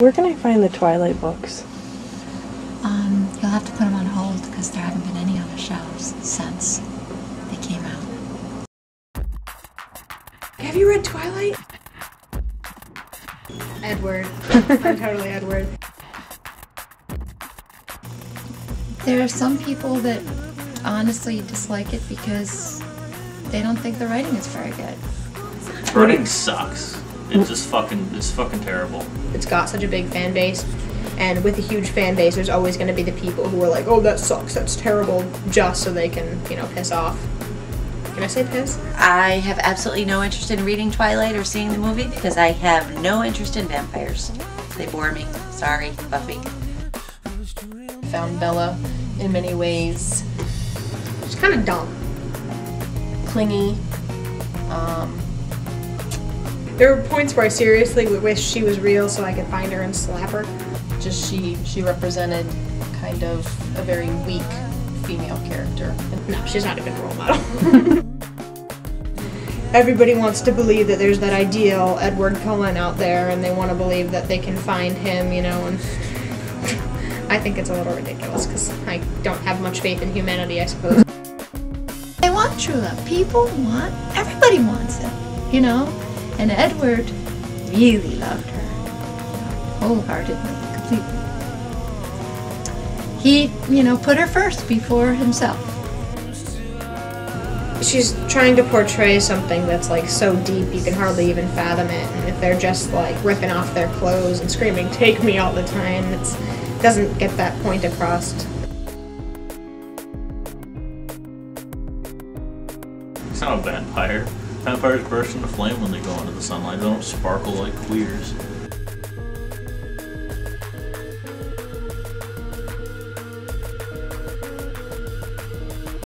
Where can I find the Twilight books? Um, you'll have to put them on hold because there haven't been any on the shelves since they came out. Have you read Twilight? Edward. I'm totally Edward. There are some people that honestly dislike it because they don't think the writing is very good. Writing sucks. It's just fucking, it's fucking terrible. It's got such a big fan base. And with a huge fan base, there's always going to be the people who are like, oh, that sucks, that's terrible, just so they can, you know, piss off. Can I say piss? I have absolutely no interest in reading Twilight or seeing the movie because I have no interest in vampires. They bore me. Sorry, Buffy. found Bella in many ways She's kind of dumb. clingy. Um, There were points where I seriously would wish she was real so I could find her and slap her. just she she represented kind of a very weak female character. No, she's not a good role model. Everybody wants to believe that there's that ideal Edward Cullen out there, and they want to believe that they can find him, you know, and I think it's a little ridiculous because I don't have much faith in humanity, I suppose. They want true love. People want, everybody wants it, you know? And Edward really loved her wholeheartedly, completely. He, you know, put her first before himself. She's trying to portray something that's like so deep you can hardly even fathom it, and if they're just like ripping off their clothes and screaming "Take me" all the time, it doesn't get that point across. It's not a vampire. Vampires burst into flame when they go into the sunlight. They don't sparkle like queers.